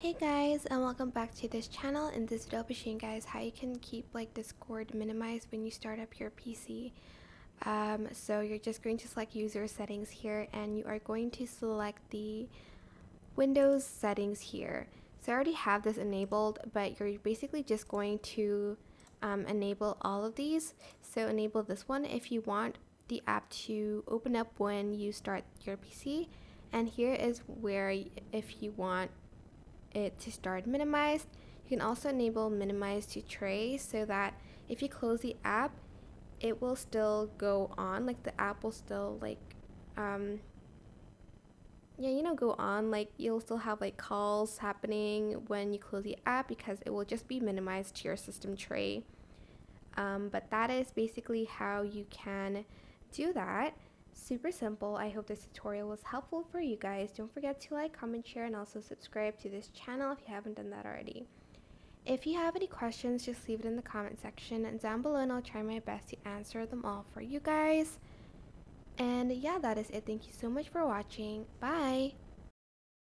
Hey guys and welcome back to this channel. In this video I'll be showing you guys how you can keep like Discord minimized when you start up your PC. Um, so you're just going to select user settings here and you are going to select the Windows settings here. So I already have this enabled but you're basically just going to um, enable all of these. So enable this one if you want the app to open up when you start your PC and here is where if you want it to start minimized. You can also enable minimize to tray so that if you close the app, it will still go on, like the app will still like, um, yeah, you know, go on, like you'll still have like calls happening when you close the app because it will just be minimized to your system tray. Um, but that is basically how you can do that super simple. I hope this tutorial was helpful for you guys. Don't forget to like, comment, share, and also subscribe to this channel if you haven't done that already. If you have any questions, just leave it in the comment section and down below and I'll try my best to answer them all for you guys. And yeah, that is it. Thank you so much for watching. Bye!